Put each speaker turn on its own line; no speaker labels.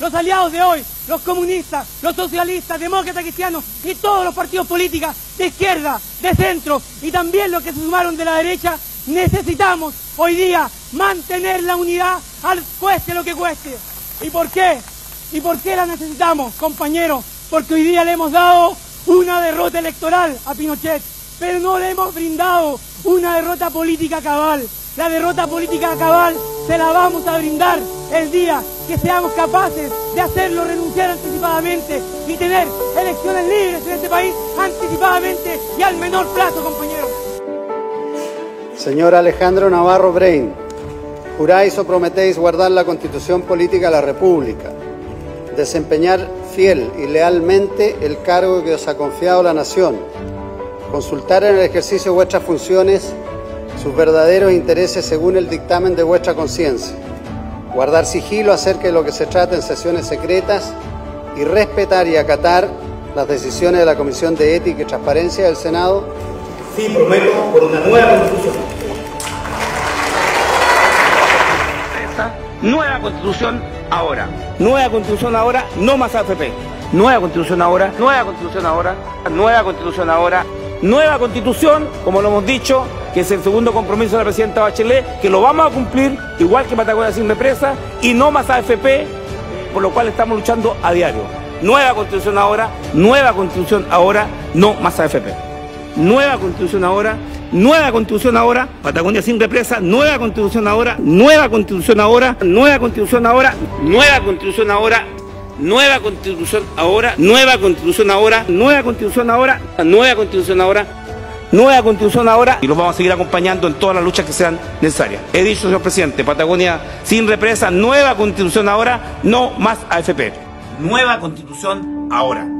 los aliados de hoy, los comunistas, los socialistas, demócratas, cristianos y todos los partidos políticos de izquierda, de centro y también los que se sumaron de la derecha, necesitamos hoy día mantener la unidad al cueste lo que cueste. ¿Y por qué? ¿Y por qué la necesitamos, compañeros? Porque hoy día le hemos dado una derrota electoral a Pinochet, pero no le hemos brindado una derrota política cabal. La derrota política cabal se la vamos a brindar el día que seamos capaces de hacerlo renunciar anticipadamente y tener elecciones libres en este país anticipadamente y al menor plazo, compañeros.
Señor Alejandro Navarro Brain, juráis o prometéis guardar la constitución política de la República, desempeñar fiel y lealmente el cargo que os ha confiado la nación, consultar en el ejercicio de vuestras funciones sus verdaderos intereses según el dictamen de vuestra conciencia, guardar sigilo acerca de lo que se trata en sesiones secretas y respetar y acatar las decisiones de la Comisión de Ética y Transparencia del Senado.
Sí, prometo por una nueva constitución.
Nueva constitución ahora. Nueva constitución ahora, no más AFP. Nueva constitución ahora, nueva constitución ahora, nueva constitución ahora. Nueva constitución, como lo hemos dicho, que es el segundo compromiso de la presidenta Bachelet, que lo vamos a cumplir, igual que Patagonia sin represa, y no más AFP, por lo cual estamos luchando a diario. Nueva constitución ahora, nueva constitución ahora, no más AFP. Nueva constitución ahora, nueva constitución ahora, Patagonia sin represa, nueva constitución ahora, nueva constitución ahora, nueva constitución ahora, nueva constitución ahora, nueva constitución ahora, nueva constitución ahora, nueva constitución ahora, nueva constitución ahora, nueva constitución ahora y los vamos a seguir acompañando en todas las luchas que sean necesarias. He dicho, señor presidente, Patagonia sin represa, nueva constitución ahora, no más AFP. Nueva constitución ahora.